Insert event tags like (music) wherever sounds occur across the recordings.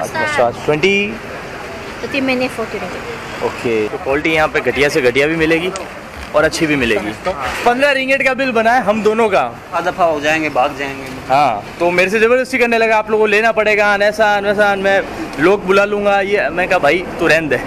Massage twenty 30 minute 40 okay तो quality यहाँ पे घटिया से घटिया भी मिलेगी और अच्छी भी मिलेगी। पंद्रह रिंगेट का बिल बना है हम दोनों का। दफ़ा हो जाएँगे भाग जाएँगे। हाँ तो मेरे से ज़बरदस्ती करने लगा आप लोगों को लेना पड़ेगा ऐसा वैसा मैं लोग बुला लूँगा ये मैं कहा भाई तू रहन दे।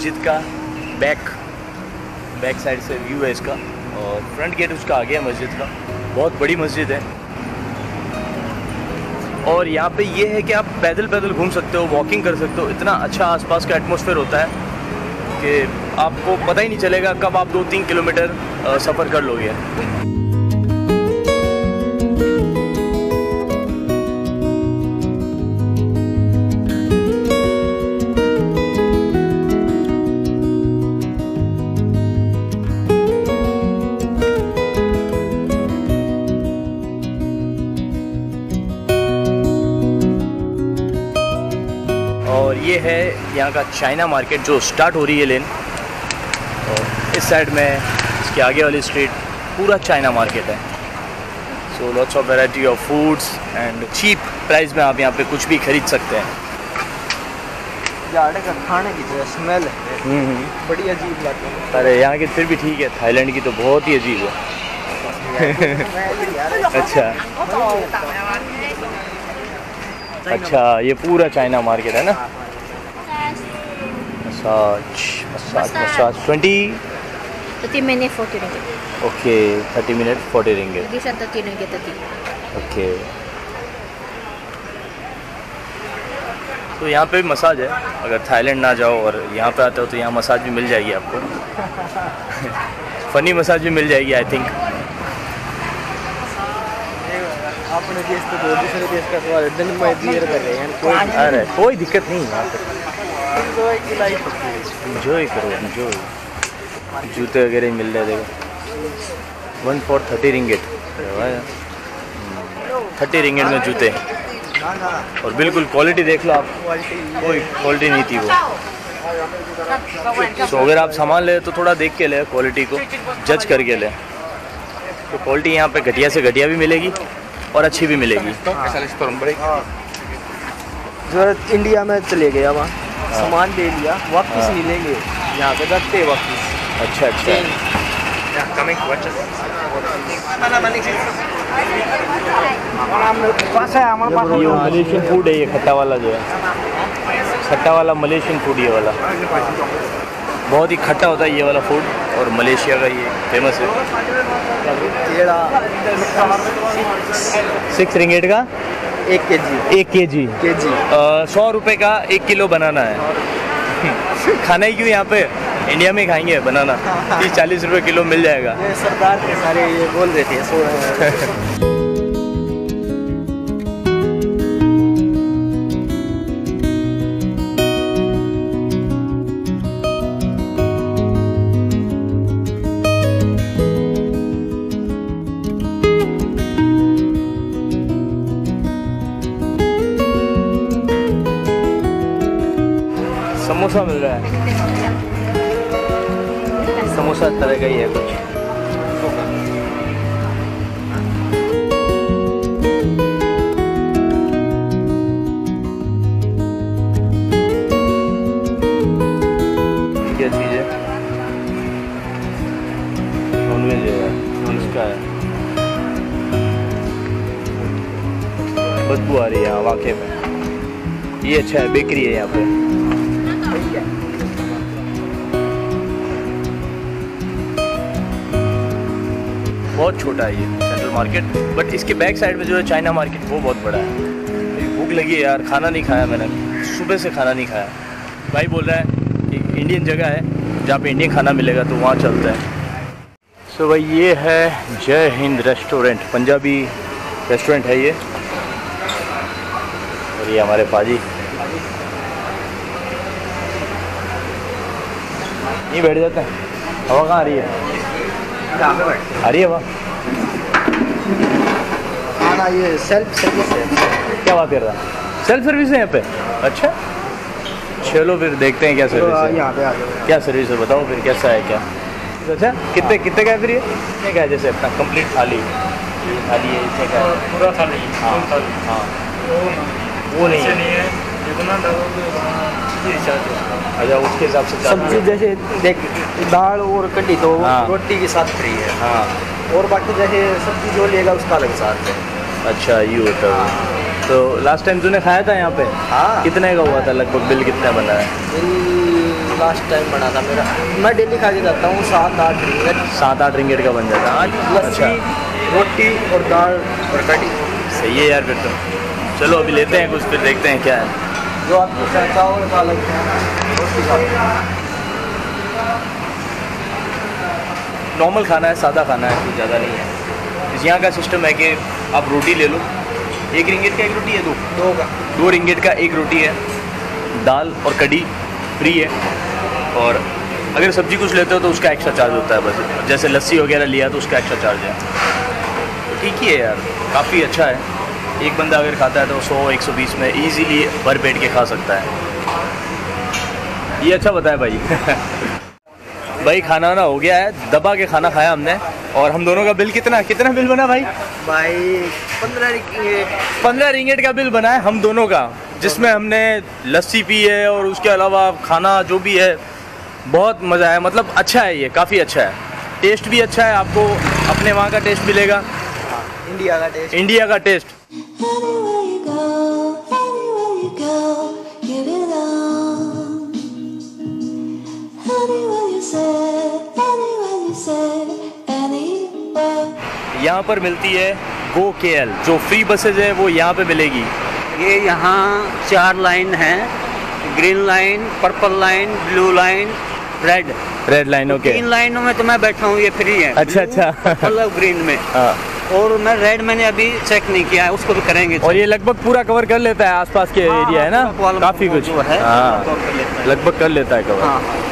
मस्जिद का बैक बैक साइड से व्यू है इसका और फ्रंट गेट उसका आ गया मस्जिद का। बहुत बड़ी मस्जिद है। और यहाँ पे ये है कि आप पैदल पैदल घूम सकते हो वॉकिंग कर सकते हो। इतना अच्छा आसपास का एटमोसफेयर होता है कि आपको पता ही नहीं चलेगा कब आप दो तीन किलोमीटर सफ़र कर लोगे। यहाँ का चाइना मार्केट जो स्टार्ट हो रही है लेन और इस साइड में इसके आगे वाली स्ट्रीट पूरा चाइना मार्केट है। So lots of variety of foods and cheap price में आप यहाँ पे कुछ भी खरीद सकते हैं। जाड़े का खाने की जो स्मेल है बड़ी अजीब लगती है। अरे यहाँ की फिर भी ठीक है थाईलैंड की तो बहुत ही अजीब है। (laughs) अच्छा। अच्छा। ये पूरा चाइना मार्केट है ना? Massage massage massage twenty 30 minute 40 ringgit. Okay thirty minute forty ringgit This one 30 ringgit 30. Okay तो यहाँ पे भी मसाज है. अगर थाईलैंड ना जाओ और यहाँ पे आते हो तो यहाँ मसाज भी मिल जाएगी आपको. (laughs) फ़नी मसाज भी मिल जाएगी आई थिंक अपने देश तो दूसरे देश का सवाल है। दिन में कर रहे हैं कोई अरे कोई दिक्कत नहीं यहाँ पे. Enjoy की लाइफ होती करो इन्जॉय जूते वगैरह ही मिल रहे देखो. One for thirty ringgit thirty ringgit में जूते. और बिल्कुल क्वालिटी देख लो आप. कोई क्वालिटी नहीं थी वो. तो अगर आप सामान ले तो थोड़ा देख के ले क्वालिटी को. जज करके ले. तो क्वालिटी यहाँ पे घटिया से घटिया भी मिलेगी और अच्छी भी मिलेगी. जो इंडिया में चले गया वहाँ. सामान ले लिया वापस नहीं लेंगे यहाँ पे रखते वापस अच्छा अच्छा। मलेशियन फ़ूड है ये खट्टा वाला जो है। खट्टा वाला मलेशियन फ़ूड ये वाला। बहुत ही खट्टा होता है ये वाला फ़ूड और मलेशिया का ये फ़ेमस है। सिक्स रिंगेट का? एक के जी एक के जी के जी सौ रुपये का एक किलो बनाना है। (laughs) खाना ही क्यों यहाँ पे? इंडिया में खाएँगे बनाना। तीस चालीस रुपये किलो मिल जाएगा। सरकार सरदार के सारे ये बोल रहे थे (laughs) क्या चीज़ है? नॉनवेज है इसका है। बदबू आ रही है यहाँ वाकई में। ये अच्छा है बेकरी है यहाँ पे। बहुत छोटा है ये सेंट्रल मार्केट बट इसके बैक साइड में जो है चाइना मार्केट वो बहुत बड़ा है। भूख लगी है यार खाना नहीं खाया मैंने। सुबह से खाना नहीं खाया। भाई बोल रहा है इंडियन जगह है जहाँ पे इंडियन खाना मिलेगा तो वहाँ चलते हैं। सो भाई ये है जय हिंद रेस्टोरेंट पंजाबी रेस्टोरेंट है ये। और ये हमारे पाजी। यहीं बैठ जाते हैं। हवा कहाँ आ रही है? आ रही है हवा? हाँ ये सेल्फ सर्विस है। क्या बात कर रहा सेल्फ सर्विस है यहाँ पे? अच्छा। चलो फिर देखते हैं क्या सर्विस है। यहाँ पे आ जाओ। क्या सर्विस है बताओ फिर कैसा है क्या? अच्छा? कितने कितने का है फिर ये? कितने का है जैसे अपना कंप्लीट थाली? ये थाली है इतने का है। पूरा थाली हाँ हाँ। वो वो नहीं है। है अच्छा उसके हिसाब से सब्ज़ी जैसे देख दाल और कटी तो हाँ। रोटी के साथ फ्री है। हाँ। और बाकी जैसे सब्ज़ी जो लेगा उसका अलग चार्ज है। अच्छा ये होता है। तो लास्ट टाइम तूने खाया था यहाँ पे? हाँ। कितने का हुआ था? लगभग बिल कितना बना है? लास्ट टाइम बना था मेरा। मैं डेली खा के जाता हूँ सात आठ रिंगट सात आठ रिंगेट का बन जाता है। अच्छा। रोटी और दाल और कटी सही है यार फिर तो। चलो अभी लेते हैं कुछ फिर देखते हैं क्या है। जो आपको चाहता हो खा लगते हैं। नॉर्मल खाना है सादा खाना है कुछ ज़्यादा नहीं है। यहाँ का सिस्टम है कि आप रोटी ले लो एक रिंगेट का एक रोटी है दो। दो का दो रिंगेट का एक रोटी है। दाल और कढ़ी फ्री है। और अगर सब्ज़ी कुछ लेते हो तो उसका एक्स्ट्रा चार्ज होता है बस। जैसे लस्सी वगैरह लिया तो उसका एक्स्ट्रा चार्ज है। तो ठीक ही है यार। काफ़ी अच्छा है। एक बंदा अगर खाता है तो 100 120 में इजीली भर पेट के खा सकता है। ये अच्छा बताया भाई। (laughs) भाई खाना ना हो गया है दबा के खाना खाया हमने। और हम दोनों का बिल कितना कितना बिल बना भाई? भाई पंद्रह पंद्रह रिंगेट का बिल बना है हम दोनों का जिसमें हमने लस्सी पी है और उसके अलावा खाना जो भी है बहुत मज़ा आया। मतलब अच्छा है ये काफ़ी अच्छा है। टेस्ट भी अच्छा है आपको अपने वहाँ का टेस्ट मिलेगा। इंडिया का टेस्ट इंडिया का टेस्ट यहाँ पर मिलती है गो के जो फ्री बसेज है वो यहाँ पे मिलेगी। ये यहाँ चार लाइन है। Green line purple line blue line red red line okay तीन लाइनों में तो मैं बैठा हूँ ये फ्री है। अच्छा, अच्छा। और ग्रीन में। हाँ। और मैं रेड मैंने अभी चेक नहीं किया है उसको भी करेंगे और ये लगभग पूरा कवर कर लेता है आसपास के एरिया है ना? काफ़ी कुछ। है, हाँ। cover कर लेता है। लगभग कर लेता है कवर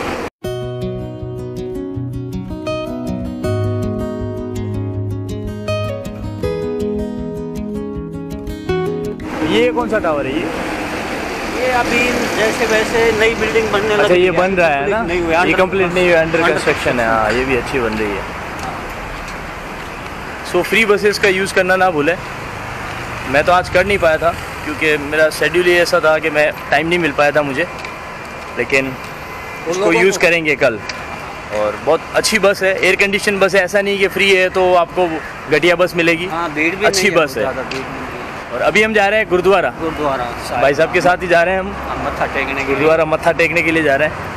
कौन सा टावर है ये? ये अभी जैसे वैसे नई बिल्डिंग बनने अच्छा ये बन रहा है ना? नहीं हुआ ये कंप्लीट नहीं हुआ अंडर कंस्ट्रक्शन है। हाँ ये भी अच्छी बन रही है। सो फ्री बसेस का यूज़ करना ना भूलें। मैं तो आज कर नहीं पाया था क्योंकि मेरा शेड्यूल ही ऐसा था कि मैं टाइम नहीं मिल पाया था मुझे। लेकिन उसको यूज़ करेंगे कल। और बहुत अच्छी बस है। एयर कंडीशन बस है ऐसा नहीं कि फ्री है तो आपको घटिया बस मिलेगी। हाँ भीड़ भी अच्छी नहीं बस है। और अभी हम जा रहे हैं गुरुद्वारा। गुरुद्वारा भाई साहब के साथ ही जा रहे हैं हम। मत्था टेकने गुरुद्वारा मत्था टेकने के लिए जा रहे हैं।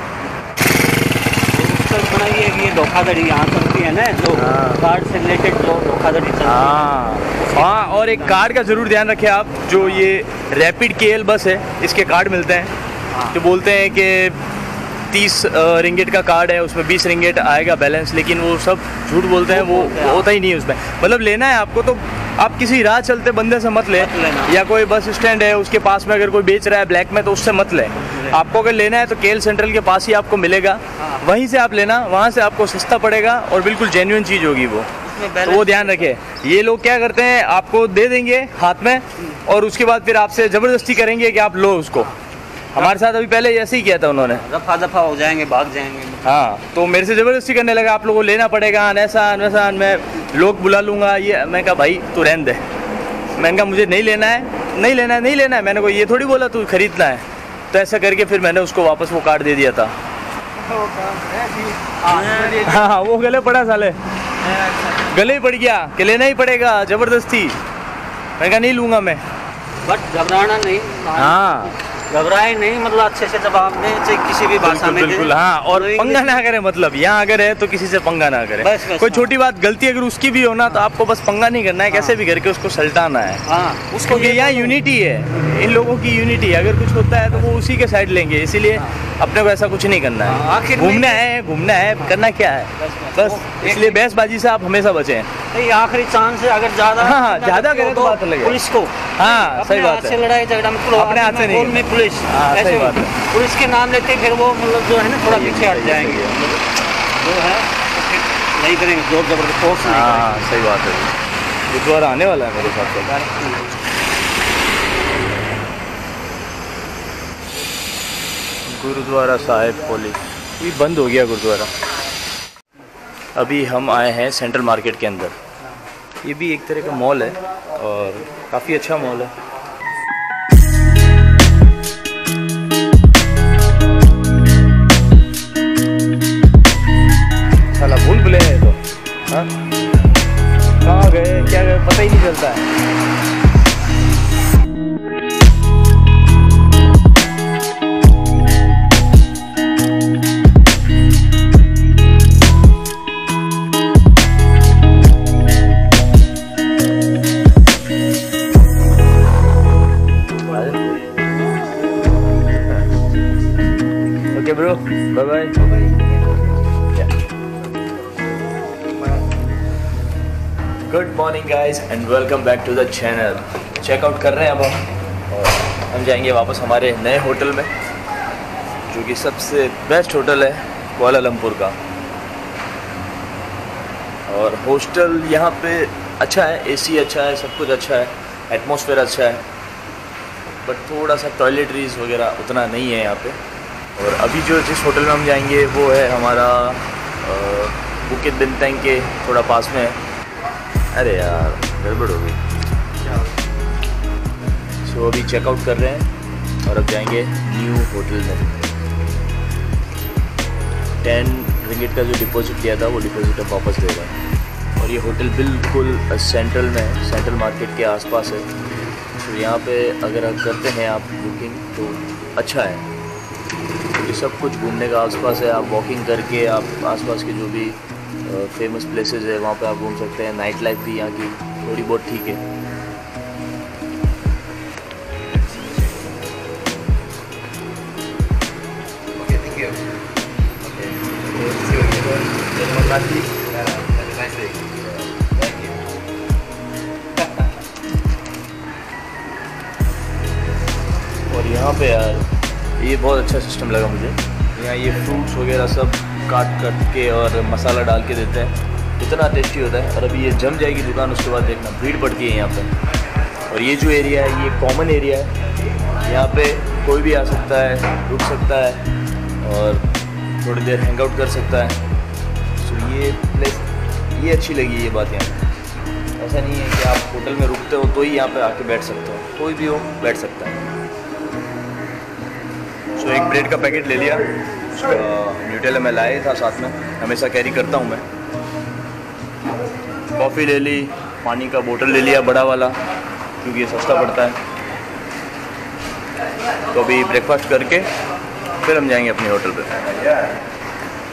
ये धोखाधड़ी यहाँ चलती है ना जो हाँ। कार्ड से रिलेटेड जो धोखाधड़ी चलती हाँ। हाँ। और एक कार्ड का ज़रूर ध्यान रखें आप जो ये रैपिड के बस है इसके कार्ड मिलते हैं। हाँ। जो बोलते हैं कि तीस रिंगेट का कार्ड है उसमें बीस रिंगेट आएगा बैलेंस लेकिन वो सब झूठ बोलते हैं वो। होता ही नहीं है उसमें। मतलब लेना है आपको तो आप किसी राह चलते बंदे से मत ले मत या कोई बस स्टैंड है उसके पास में अगर कोई बेच रहा है ब्लैक में तो उससे मत ले। आपको अगर लेना है तो केल सेंट्रल के पास ही आपको मिलेगा। हाँ। वहीं से आप लेना वहाँ से आपको सस्ता पड़ेगा और बिल्कुल जेन्यून चीज़ होगी वो। तो वो ध्यान रखे ये लोग क्या करते हैं आपको दे देंगे हाथ में और उसके बाद फिर आपसे ज़बरदस्ती करेंगे कि आप लो उसको। हमारे साथ अभी पहले ऐसे ही किया था उन्होंने। रफा दफ़ा हो जाएँगे भाग जाएँगे। हाँ तो मेरे से ज़बरदस्ती करने लगा आप लोगों को लेना पड़ेगा ऐसा वैसा मैं लोग बुला लूँगा ये मैं कहा भाई तू रहने दे। मैंने कहा मुझे नहीं लेना है नहीं लेना है नहीं लेना है। मैंने को ये थोड़ी बोला तू खरीदना है। तो ऐसा करके फिर मैंने उसको वापस वो कार्ड दे दिया था। हाँ हाँ वो गले पड़ा साले। गले ही पड़ गया कि लेना ही पड़ेगा ज़बरदस्ती। मैंने कहा नहीं लूँगा मैं। बट घबराना नहीं हाँ। घबराए नहीं मतलब अच्छे से दें चाहे किसी भी भाषा में बिल्कुल हाँ और पंगा ना करे मतलब यहाँ अगर है तो किसी से पंगा ना करे। बस, बस, कोई हाँ। छोटी बात गलती अगर उसकी भी हो ना तो आपको बस पंगा नहीं करना है कैसे भी करके उसको सल्टाना है। हाँ उसको यहाँ यूनिटी है इन लोगों की यूनिटी अगर कुछ होता है तो वो उसी के साइड लेंगे इसीलिए अपने को ऐसा कुछ नहीं करना हाँ, है आखिर घूमना है घूमना है करना क्या है? बस, इसलिए बहसबाजी से आप हमेशा बचे। आखिरी चांस है अगर ज़्यादा हाँ, हाँ, ज़्यादा करें तो बात अलग है। पुलिस को। हाँ सही बात है। लड़ाई झगड़ा में पुलिस अपने हाथ से नहीं पुलिस हाँ, ऐसे बात है। पुलिस के नाम लेते फिर वो मतलब जो है ना थोड़ा पीछे हट जाएँगे। जो है तो नहीं करेंगे ज़ोर ज़बरदस्त फोर्स हाँ सही बात है। गुरुद्वारा आने वाला है मेरे हिसाब से। गुरुद्वारा साहिब पुलिस। ये बंद हो गया गुरुद्वारा। अभी हम आए हैं सेंट्रल मार्केट के अंदर। ये भी एक तरह का मॉल है और काफ़ी अच्छा मॉल है। पता ही नहीं चलता है guys and welcome back to the channel checkout कर रहे हैं अब हम, और हम जाएँगे वापस हमारे नए होटल में, जो कि सबसे बेस्ट होटल है कोलालमपुर का। और हॉस्टल यहाँ पे अच्छा है एसी अच्छा है, सब कुछ अच्छा है एटमॉस्फेयर अच्छा है बट थोड़ा सा टॉयलेटरीज वगैरह उतना नहीं है यहाँ पे। और अभी जो जिस होटल में हम जाएँगे, वो है हमारा बुकित बिनतंग के थोड़ा पास में है। अरे यार गड़बड़ हो गई। सो अभी चेकआउट कर रहे हैं और अब जाएँगे न्यू होटल में। टेन रिंगिट का जो डिपॉजिट दिया था वो डिपॉजिट अब वापस दे रहे हैं। और ये होटल बिल्कुल सेंट्रल में है सेंट्रल मार्केट के आसपास है। तो यहाँ पे अगर आप करते हैं आप बुकिंग तो अच्छा है। क्योंकि सब कुछ घूमने का आसपास है आप वॉकिंग करके आप आसपास के जो भी फ़ेमस प्लेसेस है वहाँ पे आप घूम सकते हैं। नाइट लाइफ भी यहाँ की थोड़ी बहुत ठीक है। और यहाँ पे यार ये बहुत अच्छा सिस्टम लगा मुझे। यहाँ ये फ्रूट्स वगैरह सब। काट कट के और मसाला डाल के देते हैं। इतना टेस्टी होता है। और अभी ये जम जाएगी दुकान, उसके बाद देखना, भीड़ पड़ती है यहाँ पर और ये जो एरिया है, ये कॉमन एरिया है। यहाँ पे कोई भी आ सकता है, रुक सकता है और थोड़ी देर हैंग आउट कर सकता है। सो ये प्लेस ये अच्छी लगी ये बात यहाँ। ऐसा नहीं है कि आप होटल में रुकते हो तो ही यहाँ पे आके बैठ सकते हो। कोई भी हो, बैठ सकता है। सो एक ब्रेड का पैकेट ले लिया। न्यूटेला मैं लाया था साथ में। हमेशा कैरी करता हूँ मैं। कॉफ़ी ले ली पानी का बोतल ले लिया बड़ा वाला क्योंकि ये सस्ता पड़ता है। तो अभी ब्रेकफास्ट करके फिर हम जाएँगे अपने होटल पे।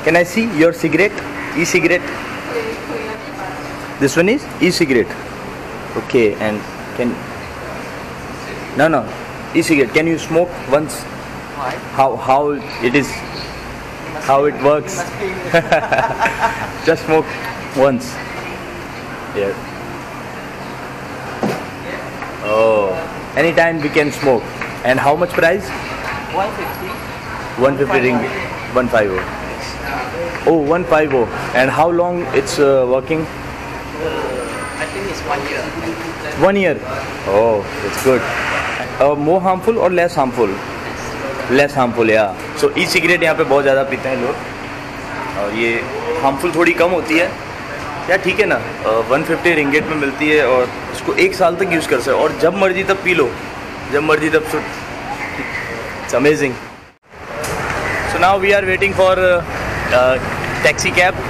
Can I see your cigarette e cigarette this one is e cigarette okay and can no no e cigarette can you smoke once how how it is how it works. (laughs) Just smoke once. Yeah. Oh. Anytime we can smoke. And how much price? 150 150 ringgit 150 oh. 150 and how long it's uh, working? I think it's one year. one year. Oh it's good. Uh, more harmful or less harmful less harmful, yeah. So e cigarette यहाँ पे बहुत ज़्यादा पीते हैं लोग। और ये harmful थोड़ी कम होती है। या ठीक है ना? वन फिफ्टी रिंगेट में मिलती है और उसको एक साल तक यूज़ कर सकते और जब मर्ज़ी तब पी लो। जब मर्ज़ी तब suit it's amazing so now we are waiting for taxi cab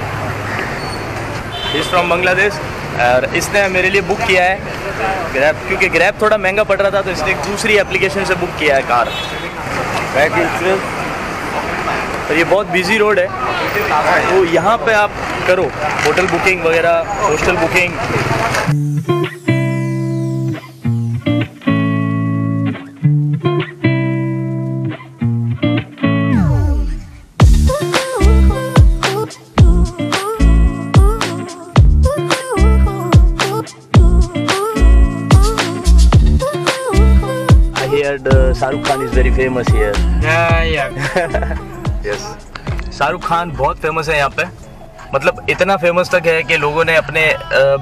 is from Bangladesh और इसने मेरे लिए बुक किया है। ग्रैब क्योंकि ग्रैब थोड़ा महँगा पड़ रहा था तो इसने दूसरी एप्लीकेशन से बुक किया है कार बैक इंश्योरेंस और ये बहुत बिज़ी रोड है। तो यहाँ पे आप करो। होटल बुकिंग वगैरह hostel booking famous Yeah, yeah. Yes Shahrukh Khan बहुत फ़ेमस है यहाँ पे. मतलब इतना फ़ेमस तक है कि लोगों ने अपने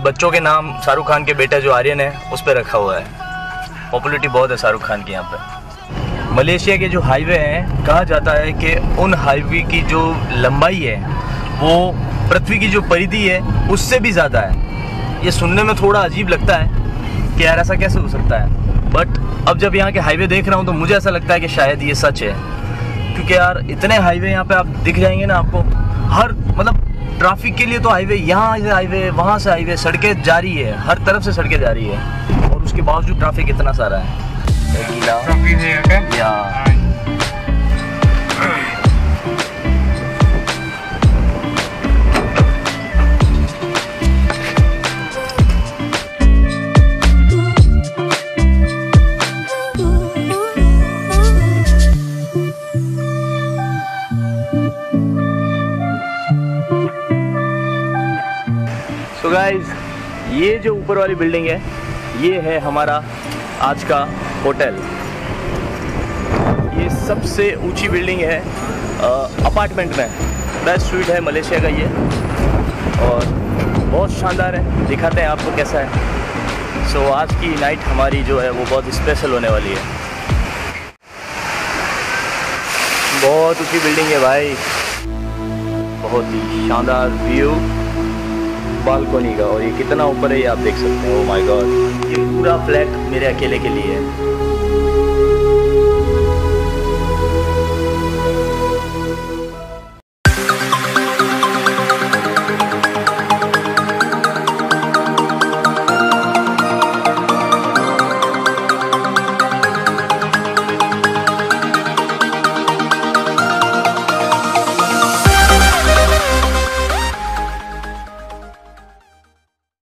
बच्चों के नाम शाहरुख खान के बेटा जो आर्यन है उस पर रखा हुआ है. पॉपुलरिटी बहुत है शाहरुख खान की यहाँ पे. मलेशिया के जो हाईवे हैं कहा जाता है कि उन हाईवे की जो लंबाई है वो पृथ्वी की जो परिधि है उससे भी ज़्यादा है. ये सुनने में थोड़ा अजीब लगता है कि यार ऐसा कैसे हो सकता है? बट अब जब यहाँ के हाईवे देख रहा हूँ तो मुझे ऐसा लगता है कि शायद ये सच है। क्योंकि यार इतने हाईवे यहाँ पे आप दिख जाएँगे ना आपको। हर मतलब ट्रैफ़िक के लिए तो हाईवे यहाँ से हाईवे वहाँ से हाईवे सड़कें जारी है। हर तरफ़ से सड़कें जारी है। और उसके बावजूद ट्रैफ़िक इतना सारा है सो गाइस ये जो ऊपर वाली बिल्डिंग है ये है हमारा आज का होटल ये सबसे ऊँची बिल्डिंग है अपार्टमेंट में. बेस्ट स्वीट है मलेशिया का ये. और बहुत शानदार है. दिखाते हैं आपको कैसा है. सो so, आज की नाइट हमारी जो है वो बहुत स्पेशल होने वाली है. बहुत ऊँची बिल्डिंग है भाई. बहुत ही शानदार व्यू बालकोनी का और ये कितना ऊपर है ये आप देख सकते हो। माय गॉड ये पूरा फ्लैट मेरे अकेले के लिए है।